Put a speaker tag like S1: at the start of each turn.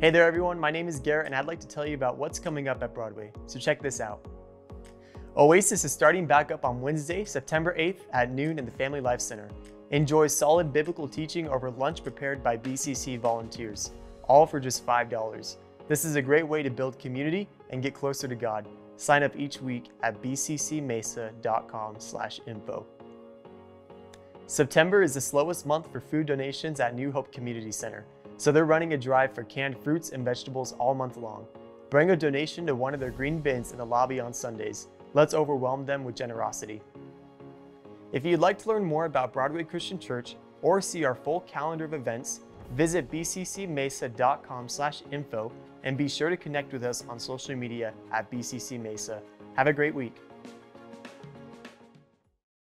S1: Hey there, everyone. My name is Garrett, and I'd like to tell you about what's coming up at Broadway. So check this out. Oasis is starting back up on Wednesday, September 8th at noon in the Family Life Center. Enjoy solid biblical teaching over lunch prepared by BCC volunteers, all for just $5. This is a great way to build community and get closer to God. Sign up each week at bccmesa.com slash info. September is the slowest month for food donations at New Hope Community Center. So they're running a drive for canned fruits and vegetables all month long. Bring a donation to one of their green bins in the lobby on Sundays. Let's overwhelm them with generosity. If you'd like to learn more about Broadway Christian Church or see our full calendar of events, visit bccmesa.com/info and be sure to connect with us on social media at bccmesa. Have a great week.